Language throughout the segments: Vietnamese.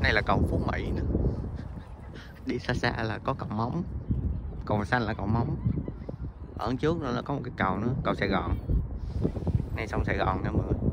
này là cầu Phú Mỹ nữa đi xa xa là có cầu móng. Cầu xanh là cầu móng. Ở trước nữa là có một cái cầu nữa, cầu Sài Gòn. Này sông Sài Gòn nha mọi người.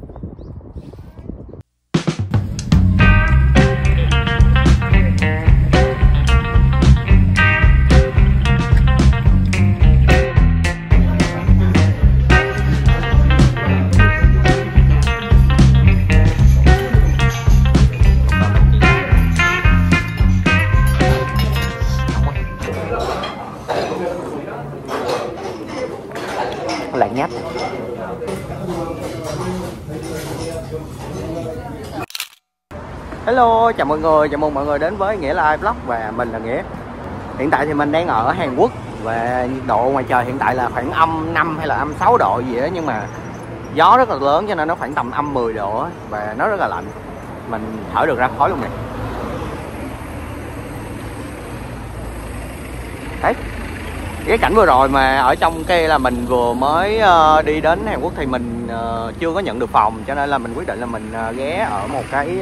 Hello, chào mọi người, chào mừng mọi người đến với Nghĩa Live Vlog và mình là Nghĩa. Hiện tại thì mình đang ở Hàn Quốc và nhiệt độ ngoài trời hiện tại là khoảng âm 5 hay là âm 6 độ gì đó nhưng mà gió rất là lớn cho nên nó khoảng tầm âm 10 độ và nó rất là lạnh. Mình thở được ra khói luôn nè. Đấy, cái cảnh vừa rồi mà ở trong cây là mình vừa mới ờ, đi đến Hàn Quốc thì mình ờ, chưa có nhận được phòng cho nên là mình quyết định là mình ờ, ghé ở một cái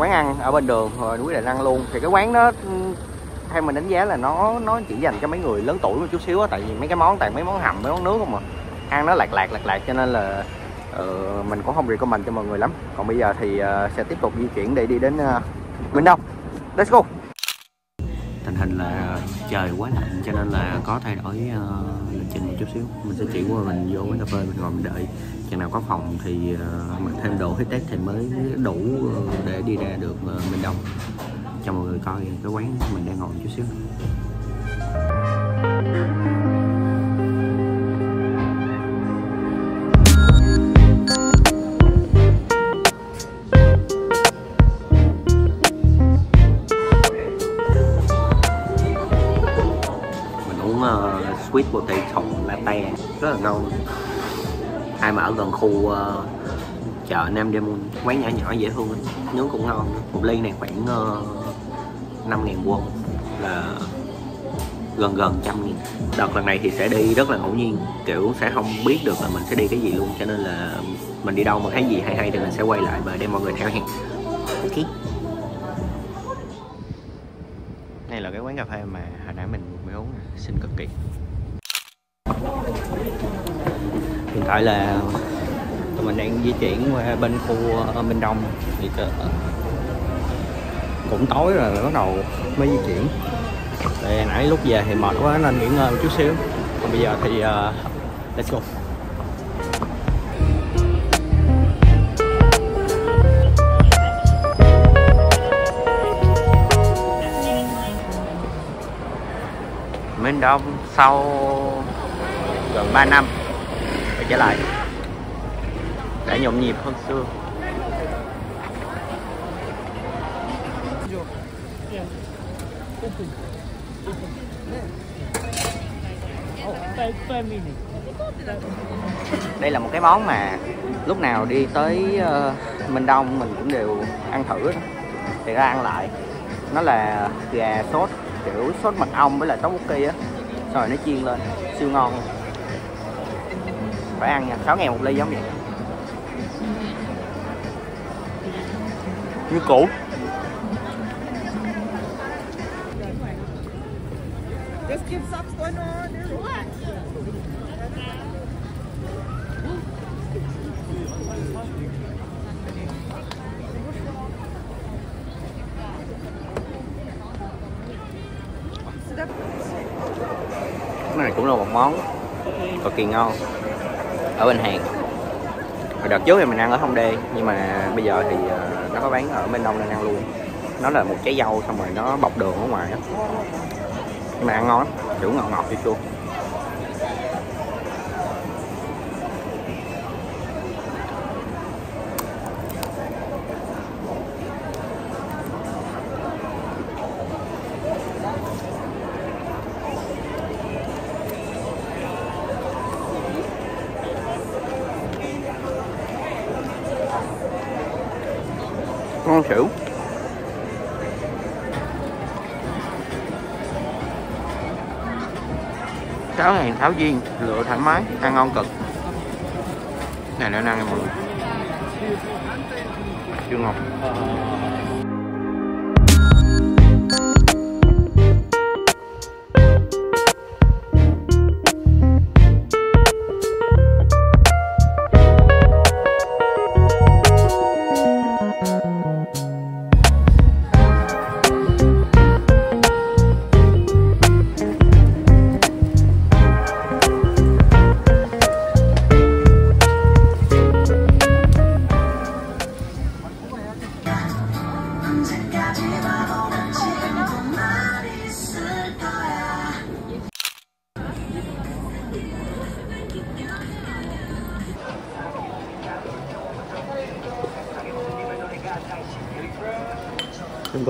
quán ăn ở bên đường rồi núi định ăn luôn. Thì cái quán đó ừ, theo mình đánh giá là nó nó chỉ dành cho mấy người lớn tuổi một chút xíu á tại vì mấy cái món toàn mấy món hầm mấy món nước không mà ăn nó lạc lạc lạc lạc cho nên là uh, mình cũng không recommend cho mọi người lắm. Còn bây giờ thì uh, sẽ tiếp tục di chuyển để đi đến uh, Đông. Let's go. Tình hình là trời quá lạnh cho nên là có thay đổi uh, lịch trình một chút xíu. Mình sẽ chỉ qua mình vô quán cà phê mình ngồi mình đợi chừng nào có phòng thì ờ, mình thêm đồ hít test thì mới đủ ờ, để đi ra được ờ, mình Đông. Cho mọi người coi cái quán mình đang ngồi chút xíu. Mình uống uh, sweet potato latte rất là ngon ai mà ở gần khu uh, chợ Nam Demon quán nhỏ nhỏ dễ thương nướng cũng ngon. Một ly này khoảng uh, 5 ngàn won là gần gần trăm nghìn. Đợt lần này thì sẽ đi rất là ngẫu nhiên kiểu sẽ không biết được là mình sẽ đi cái gì luôn cho nên là mình đi đâu mà thấy gì hay hay thì mình sẽ quay lại và đem mọi người theo hẹn ok. Đây là cái quán cà phê mà hồi nãy mình mới uống xin cực kỳ hiện tại là tụi mình đang di chuyển qua bên khu ờ, bên Đông. Thì cũng tối rồi bắt đầu mới di chuyển. Tại nãy lúc về thì mệt quá nên nghỉ ngơi một chút xíu. Còn bây giờ thì uh, let's go. Minh Đông sau gần 3 năm trở lại đã nhộn nhịp hơn xưa đây là một cái món mà lúc nào đi tới ờ, Minh Đông mình cũng đều ăn thử đó. thì ra ăn lại nó là gà sốt kiểu sốt mật ong với lại tteokbokki á rồi nó chiên lên siêu ngon luôn phải ăn nha. 6 ngàn một ly giống vậy. Như cũ. Cái này cũng là một món cực kỳ ngon ở bên Hàn. Hồi đợt trước thì mình ăn ở không Đê, nhưng mà bây giờ thì ờ, nó có bán ở bên Đông nên ăn luôn. Nó là một trái dâu, xong rồi nó bọc đường ở ngoài á. Nhưng mà ăn ngon lắm kiểu ngọt ngọt chua chua. Tháo viên lựa thoải mái, ăn ngon cực. Này nó ăn nha mọi người. Chưa ngon.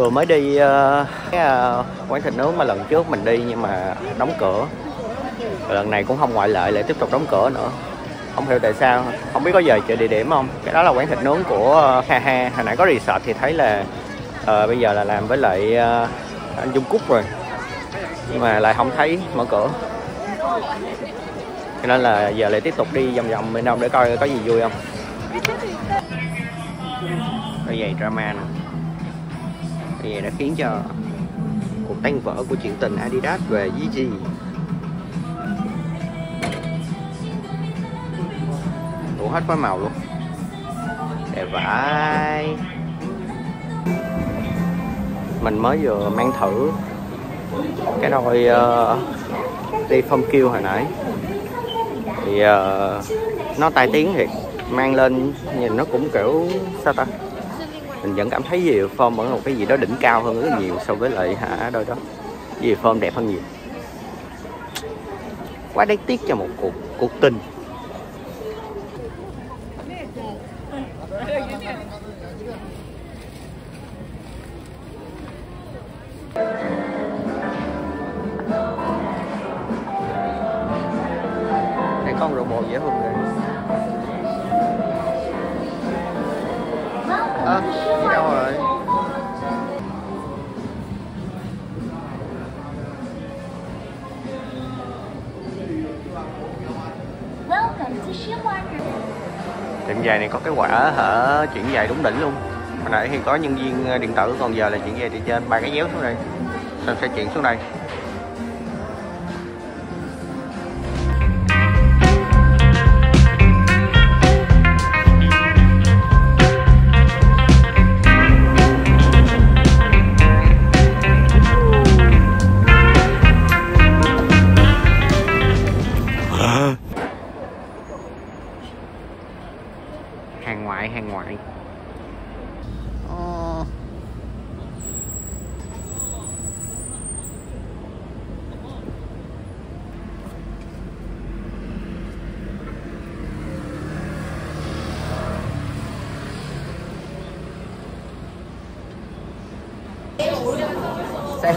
Vừa mới đi uh, cái uh, quán thịt nướng mà lần trước mình đi nhưng mà đóng cửa. Và lần này cũng không ngoại lệ lại tiếp tục đóng cửa nữa. Không hiểu tại sao không biết có giờ chợ địa điểm không? Cái đó là quán thịt nướng của uh, ha ha. Hồi nãy có resort thì thấy là uh, bây giờ là làm với lại uh, anh Dung Cúc rồi. Nhưng mà lại không thấy mở cửa. Cho nên là giờ lại tiếp tục đi vòng vòng bên đông để coi có gì vui không? Cái giày drama nè thì đã khiến cho cuộc tan vỡ của chuyện tình Adidas về Yeezy. Đủ hết phối màu luôn. Đẹp vãi. Mình mới vừa mang thử cái đôi ờ, uh, đi phong kêu hồi nãy. Thì uh, nó tai tiếng thiệt mang lên nhìn nó cũng kiểu sao ta? Mình vẫn cảm thấy gì form vẫn là một cái gì đó đỉnh cao hơn rất nhiều so với lại hả đôi đó. Gì form đẹp hơn nhiều. Quá đáng tiếc cho một cuộc cuộc tình. Này con robot dễ thương rồi à, giày này có cái quả hở chuyển giày đúng đỉnh luôn. Hồi nãy thì có nhân viên à, điện tử, còn giờ là chuyển giày từ trên ba cái déo xuống đây. Xong sẽ chuyển xuống đây.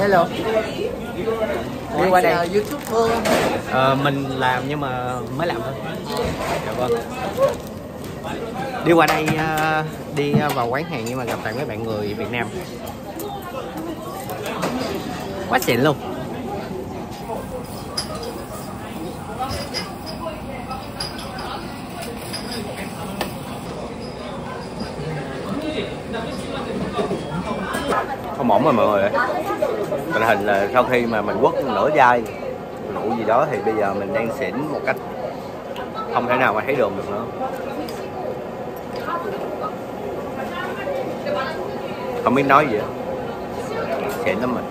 Hello. Đi qua đây. YouTuber. Ờ, mình làm nhưng mà mới làm thôi. Dạ vâng. Đi qua đây ờ, đi vào quán hàng nhưng mà gặp toàn mấy bạn người Việt Nam. Quá xịn luôn. Không ổn rồi mọi người ơi tình hình là sau khi mà mình quất nửa dai, nụ gì đó thì bây giờ mình đang xỉn một cách không thể nào mà thấy đường được nữa. Không biết nói gì hết. Xỉn lắm mình.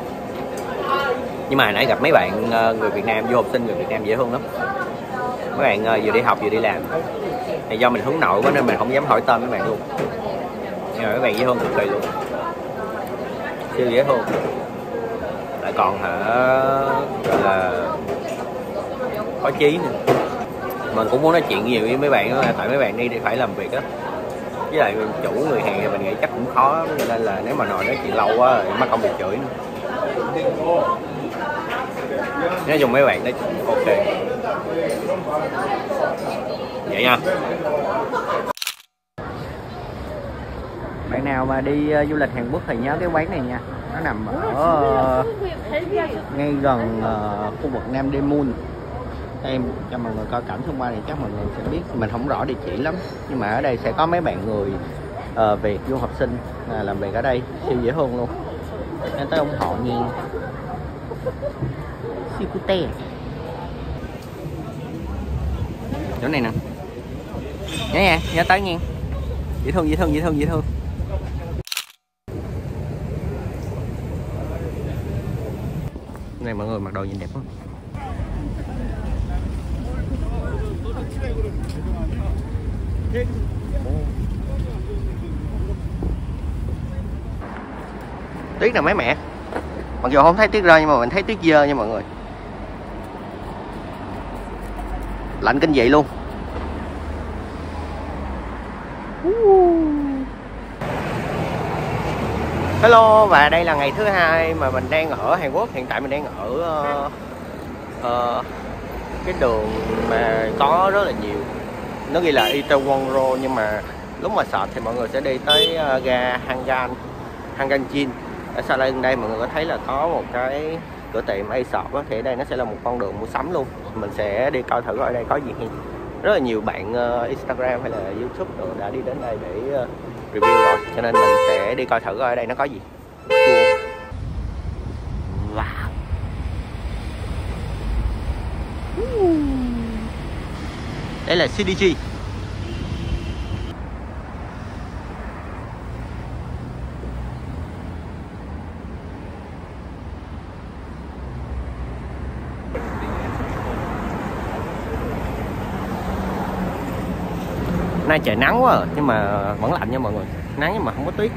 Nhưng mà hồi nãy gặp mấy bạn ờ, người Việt Nam, du học sinh người Việt Nam dễ thương lắm. Mấy bạn ờ, vừa đi học vừa đi làm. Thì do mình hướng nội quá nên mình không dám hỏi tên mấy bạn luôn. Nhưng mà mấy bạn dễ thương cực kỳ luôn. Siêu dễ thương lại còn hả? Gọi là có chí nữa mình cũng muốn nói chuyện nhiều với mấy bạn đó, tại mấy bạn đi để phải làm việc á. Với lại chủ người hàng thì mình nghĩ chắc cũng khó cho nên là nếu mà ngồi nói chuyện lâu quá thì mắc công bị chửi nữa. Nói chung mấy bạn nói chuyện ok. Vậy nha. Bạn nào mà đi ờ, du lịch Hàn Quốc thì nhớ cái quán này nha nó nằm ở uh, ngay gần uh, khu vực Nam Daemun em cho mọi người coi cảnh xung quanh thì chắc mọi người sẽ biết. Mình không rõ địa chỉ lắm nhưng mà ở đây sẽ có mấy bạn người uh, Việt du học sinh uh, làm việc ở đây. Siêu dễ thương luôn. Nên tới ủng hộ nha siêu cute chỗ này nè. Nhớ nha nhớ tới nha. Dễ thương dễ thương dễ thương dễ thương này, mọi người, mặc đồ nhìn đẹp quá. Tuyết là mấy mẹ? Mặc dù không thấy tuyết rơi, nhưng mà mình thấy tuyết dơ nha mọi người. Lạnh kinh dị luôn. Hello và đây là ngày thứ hai mà mình đang ở Hàn Quốc. Hiện tại mình đang ở uh, uh, cái đường mà có rất là nhiều. Nó ghi là Itaewon Road nhưng mà lúc mà sợ thì mọi người sẽ đi tới uh, ga Hangan Hanganjin ở sau lên đây mọi người có thấy là có một cái cửa tiệm Aesop á thì ở đây nó sẽ là một con đường mua sắm luôn. Mình sẽ đi coi thử ở đây có gì. Rất là nhiều bạn uh, Instagram hay là YouTube đã đi đến đây để uh, review rồi, cho nên mình sẽ đi coi thử coi ở đây nó có gì. Wow đây là CDG nay trời nắng quá à, nhưng mà vẫn lạnh nha mọi người. Nắng nhưng mà không có tuyết.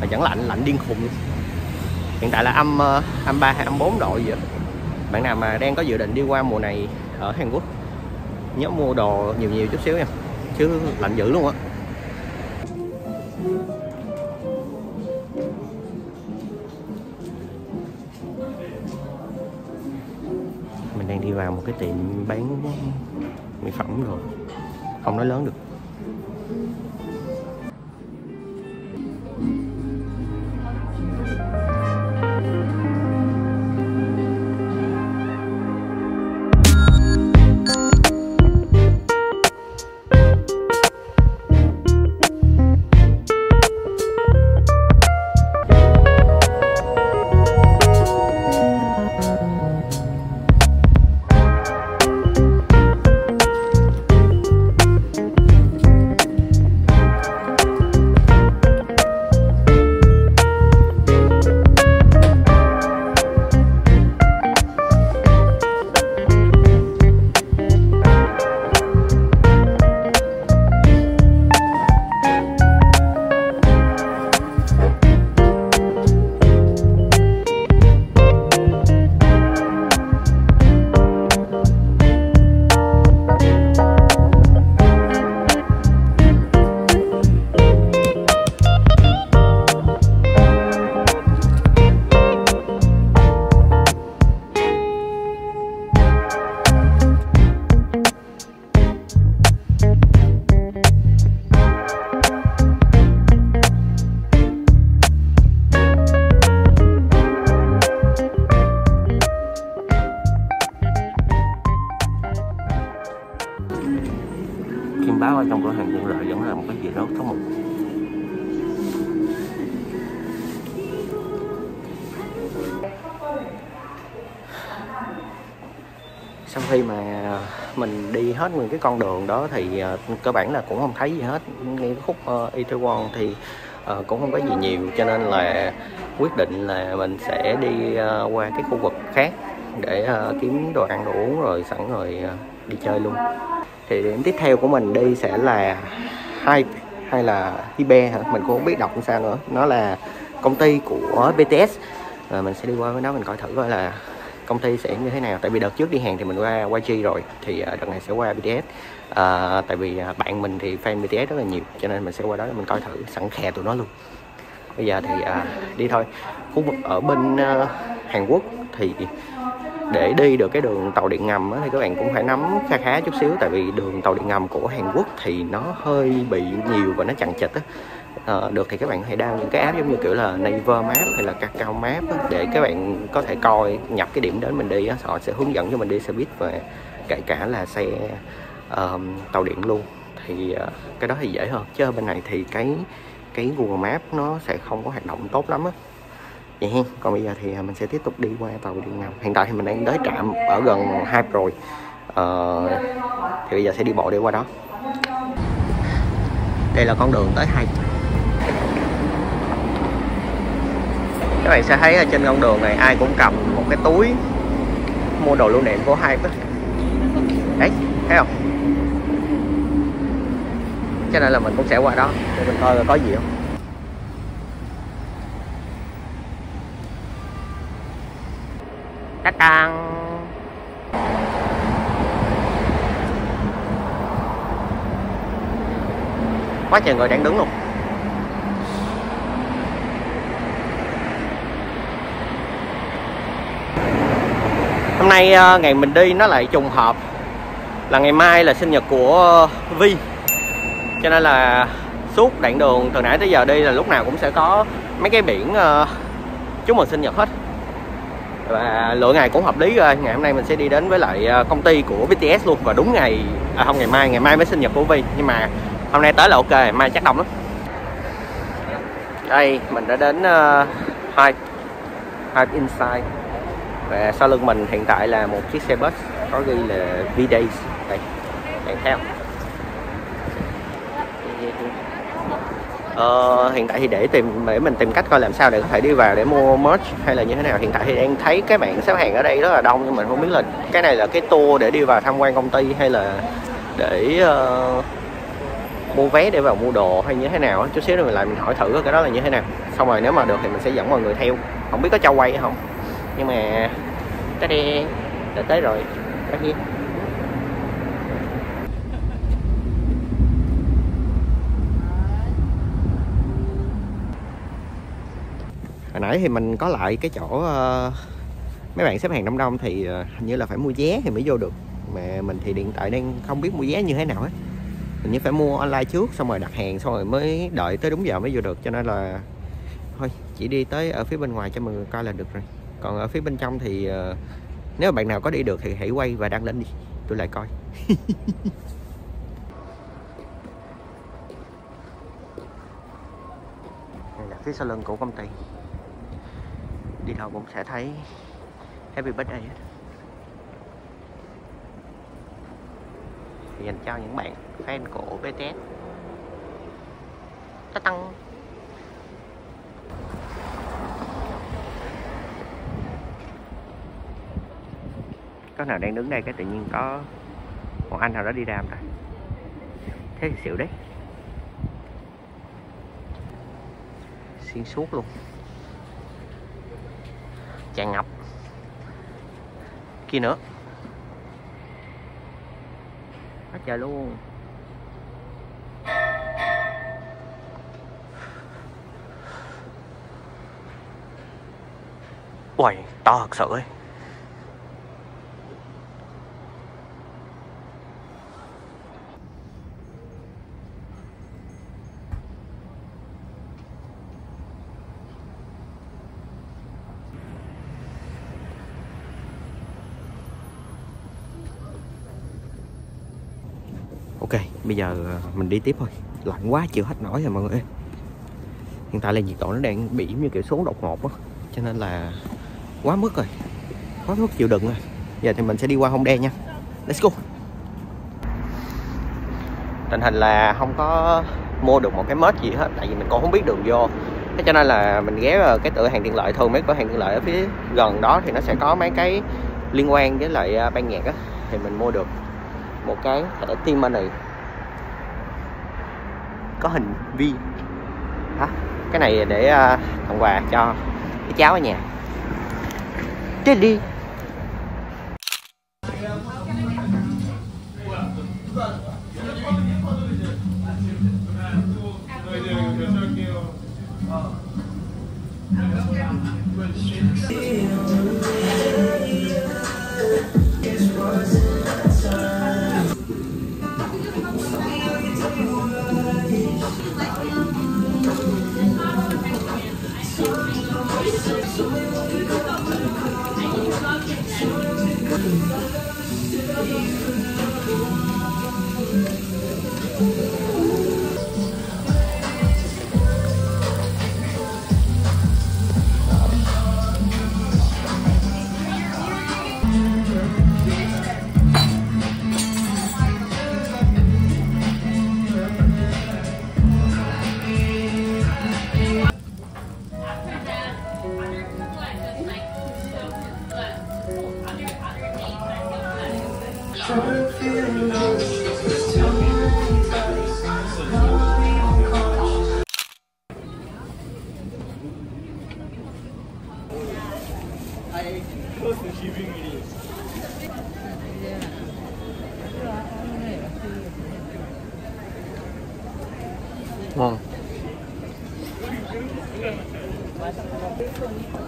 Mà vẫn lạnh lạnh điên khùng. Hiện tại là âm ờ, âm ba hay âm bốn độ gì vậy? Bạn nào mà đang có dự định đi qua mùa này ở Hàn Quốc nhớ mua đồ nhiều nhiều chút xíu nha. Chứ lạnh dữ luôn á. Mình đang đi vào một cái tiệm bán mỹ phẩm rồi không nói lớn được. Nguyên cái con đường đó thì uh, cơ bản là cũng không thấy gì hết. Ngay khúc ờ, uh, Itaewon thì uh, cũng không có gì nhiều cho nên là quyết định là mình sẽ đi uh, qua cái khu vực khác để uh, kiếm đồ ăn đồ uống rồi sẵn rồi uh, đi chơi luôn. Thì điểm tiếp theo của mình đi sẽ là hai hay là Hibe hả? Mình cũng không biết đọc làm sao nữa. Nó là công ty của BTS và mình sẽ đi qua với nó mình coi thử coi là công ty sẽ như thế nào? Tại vì đợt trước đi hàng thì mình qua YG rồi thì ờ, đợt này sẽ qua BTS à, ờ, tại vì ờ, bạn mình thì fan BTS rất là nhiều cho nên mình sẽ qua đó mình coi thử sẵn khè tụi nó luôn. Bây giờ thì à, đi thôi. Khu vực ở bên à, Hàn Quốc thì để đi được cái đường tàu điện ngầm á, thì các bạn cũng phải nắm khá khá chút xíu tại vì đường tàu điện ngầm của Hàn Quốc thì nó hơi bị nhiều và nó chằng chịt á uh, được thì các bạn hãy download những cái app giống như kiểu là Naver Map hay là Kakao Map á, để các bạn có thể coi nhập cái điểm đến mình đi á, họ sẽ hướng dẫn cho mình đi xe buýt và kể cả là xe ờm, tàu điện luôn. Thì uh, cái đó thì dễ hơn. Chứ bên này thì cái cái Google Map nó sẽ không có hoạt động tốt lắm á. Vậy hen còn bây giờ thì à, mình sẽ tiếp tục đi qua tàu điện ngầm. Hiện tại thì mình đang tới trạm ở gần Hype rồi. Uh, thì bây giờ sẽ đi bộ đi qua đó. Đây là con đường tới Hype. các bạn sẽ thấy ở trên con đường này ai cũng cầm một cái túi mua đồ lưu niệm của hai hết đấy, thấy không? Cho nên là mình cũng sẽ qua đó để mình coi có gì không? Tát tăng quá trời người đang đứng luôn. Hôm nay ờ, ngày mình đi nó lại trùng hợp. Là ngày mai là sinh nhật của Vi cho nên là suốt đoạn đường từ nãy tới giờ đi là lúc nào cũng sẽ có mấy cái biển ờ, chúc mừng sinh nhật hết. Và lựa ngày cũng hợp lý rồi. Ngày hôm nay mình sẽ đi đến với lại ờ, công ty của BTS luôn. Và đúng ngày à không ngày mai ngày mai mới sinh nhật của Vi nhưng mà hôm nay tới là ok mai chắc đông lắm. Đây mình đã đến uh, Hype. Hype Inside và sau lưng mình hiện tại là một chiếc xe bus có ghi là V-Days đây bạn theo. Ờ, hiện tại thì để tìm để mình tìm cách coi làm sao để có thể đi vào để mua merch hay là như thế nào. Hiện tại thì đang thấy cái bạn xếp hàng ở đây rất là đông nhưng mình không biết là cái này là cái tour để đi vào tham quan công ty hay là để uh, mua vé để vào mua đồ hay như thế nào chút xíu nữa mình lại mình hỏi thử cái đó là như thế nào. Xong rồi nếu mà được thì mình sẽ dẫn mọi người theo. Không biết có cho quay hay không nhưng mà cái đi đã tới rồi. Có gì hồi nãy thì mình có lại cái chỗ uh, mấy bạn xếp hàng đông đông thì uh, hình như là phải mua vé thì mới vô được. Mà mình thì hiện tại đang không biết mua vé như thế nào hết mình như phải mua online trước xong rồi đặt hàng xong rồi mới đợi tới đúng giờ mới vô được. Cho nên là thôi chỉ đi tới ở phía bên ngoài cho mọi người coi là được rồi còn ở phía bên trong thì uh, nếu mà bạn nào có đi được thì hãy quay và đăng lên đi. Tôi lại coi. Đây là phía sau lưng của công ty. Đi đâu cũng sẽ thấy happy birthday hết. Dành cho những bạn fan của BTS ta tăng. Có nào đang đứng đây cái tự nhiên có một anh nào đó đi làm rồi thế thì xỉu đấy. Xuyên suốt luôn. Tràn ngập kia nữa. Hết trời luôn. Uầy, to thật sự ấy. Bây giờ ờ, mình đi tiếp thôi. Lạnh quá chịu hết nổi rồi mọi người Hiện tại là nhiệt độ nó đang bị như kiểu xuống đột ngột á. Cho nên là quá mức rồi. Quá mức chịu đựng rồi. Giờ thì mình sẽ đi qua Hongdae nha. Let's go. Tình hình là không có mua được một cái mết gì hết, Tại vì mình còn không biết đường vô. Thế cho nên là mình ghé vào cái cửa hàng tiện lợi, Thường mấy cửa hàng tiện lợi ở phía gần đó Thì nó sẽ có mấy cái liên quan với lại ờ, ban nhạc á. Thì mình mua được một cái thẻ tim này có hình vi đó cái này để uh, tặng quà cho cái cháu ở nhà. Chơi đi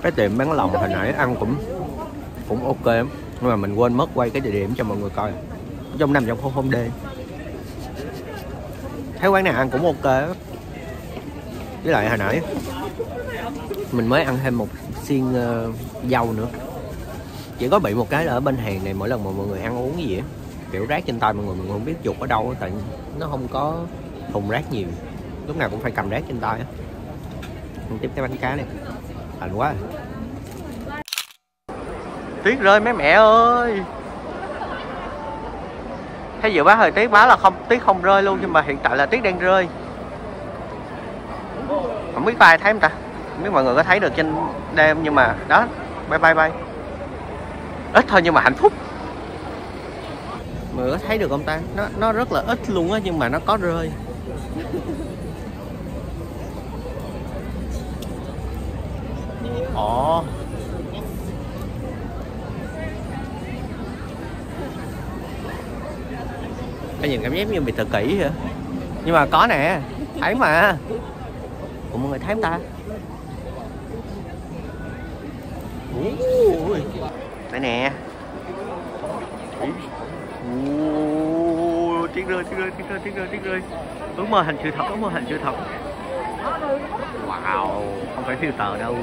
cái tiệm bán lòng hồi nãy ăn cũng cũng ok lắm. Nhưng mà mình quên mất quay cái địa điểm cho mọi người coi. Trong nằm trong không không đê thấy quán này ăn cũng ok với lại hồi nãy mình mới ăn thêm một xiên uh, dâu nữa. Chỉ có bị một cái là ở bên hàng này mỗi lần mà mọi người ăn uống gì á kiểu rác trên tay mọi người mình không biết chuột ở đâu tại nó không có thùng rác nhiều. Lúc nào cũng phải cầm rác trên tay á. Mình tiếp cái bánh cá này lạnh quá tuyết rơi mấy mẹ ơi. Thấy dự báo thời tiết báo là không, tuyết không rơi luôn, nhưng mà hiện tại là tuyết đang rơi. Không biết có ai thấy không ta? Không biết mọi người có thấy được trên đêm, nhưng mà đó, bye bye bye. Ít thôi nhưng mà hạnh phúc. Mọi người có thấy được không ta? Nó nó rất là ít luôn á, nhưng mà nó có rơi. Ồ. Nhìn cảm giác như bị tự kỷ vậy. Nhưng mà có nè Thấy mà. Ủa mọi người thấy không ta? Ui. Đây nè. Ui. Tiếng rơi, tiếng rơi, tiếng rơi, tiếng rơi, tiếng rơi. Ước mơ thành sự thật, ước mơ thành sự thật. Wow Không phải filter đâu.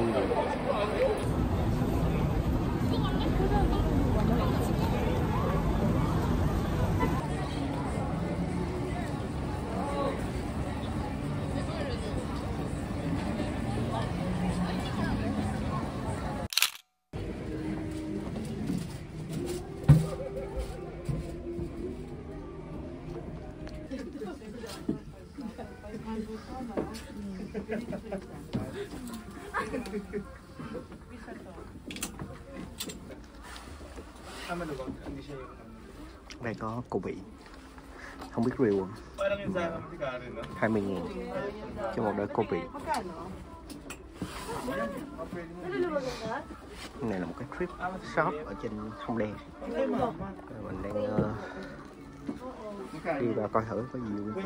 Đây có cô vị Không biết review không? 20 nghìn Cho một đôi cô vị Cái này là một cái trip shop ở trên không Đen Mình đang uh, đi vào coi thử có gì không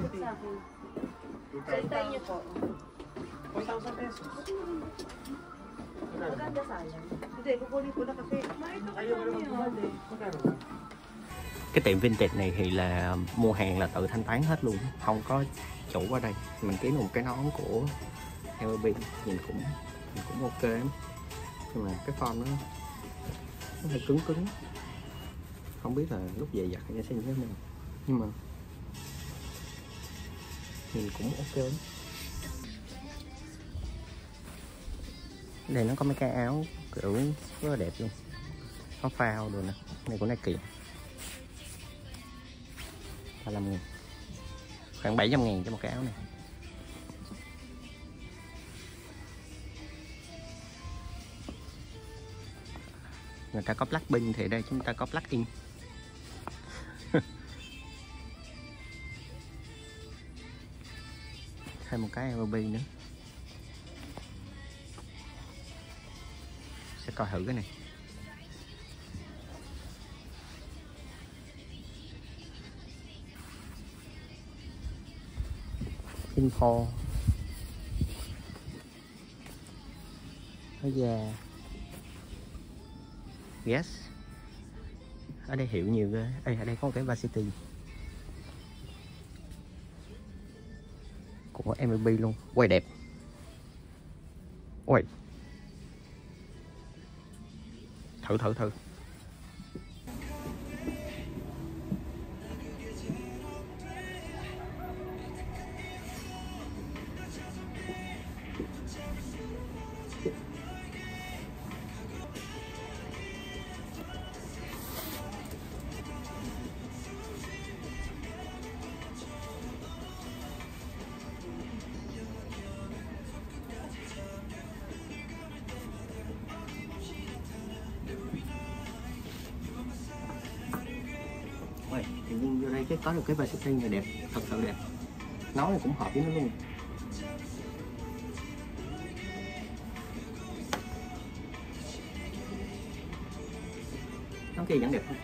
cái tiệm vintage này thì là mua hàng là tự thanh toán hết luôn, không có chủ ở đây. Mình kiếm một cái nón của LB nhìn cũng nhìn cũng ok. Nhưng mà cái form nó nó hơi cứng cứng. Không biết là lúc về giặt nó sẽ như thế nào. Nhưng mà nhìn cũng ok. Đây nó có mấy cái áo kiểu rất là đẹp luôn. Có phao rồi nè, này của Nike. 35 ngàn khoảng 700 ngàn cho một cái áo này. Người ta có Blackpink thì đây, chúng ta có Blackpink thêm một cái LB nữa. Sẽ coi thử cái này. Info Ây già, Yes. Ở đây hiểu nhiều ghê. Ê, ở đây có một cái varsity Của MLB luôn. Quay đẹp. Quay, Thử thử thử. đây cái có được cái basic ring này đẹp, thật sự đẹp. Nấu này cũng hợp với nó luôn. Nón kia vẫn đẹp không?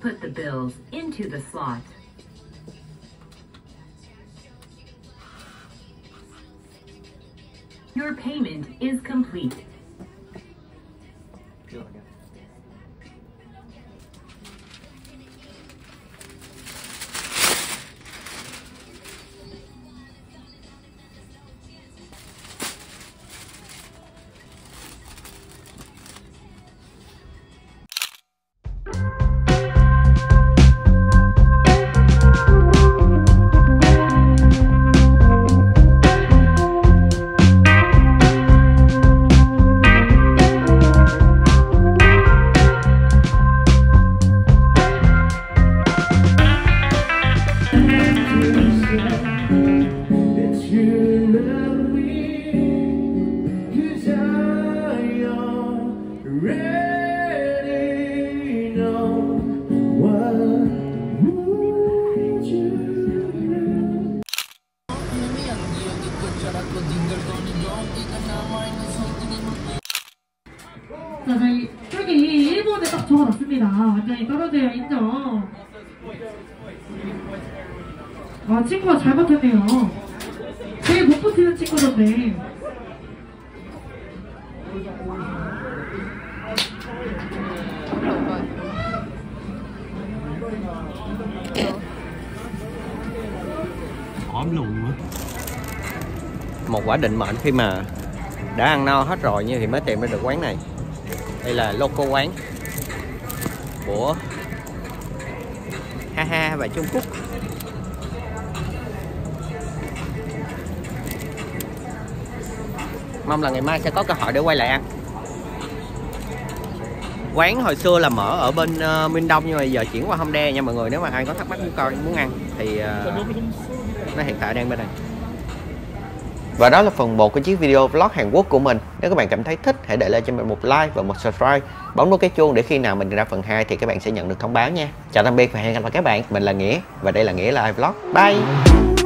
Put the bills into the slot. Your payment is complete. 친구가 잘 버텼네요. 제일 못 버티는 친구던데. ốm lùn quá một quả định mệnh khi mà đã ăn no hết rồi như thì mới tìm ra được quán này đây là loco quán của ha ha và Trung Quốc mong là ngày mai sẽ có cơ hội để quay lại ăn quán hồi xưa là mở ở bên uh, Minh Đông nhưng mà giờ chuyển qua Hongdae nha mọi người nếu mà ai có thắc mắc muốn coi muốn ăn thì uh, nó hiện tại đang bên này và đó là phần 1 của chiếc video vlog Hàn Quốc của mình. Nếu các bạn cảm thấy thích, hãy để lại cho mình một like và một subscribe. Bấm nút cái chuông để khi nào mình ra phần 2 thì các bạn sẽ nhận được thông báo nha. Chào tạm biệt và hẹn gặp lại các bạn. Mình là Nghĩa và đây là Nghĩa Live Vlog. Bye!